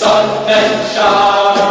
sun and shine.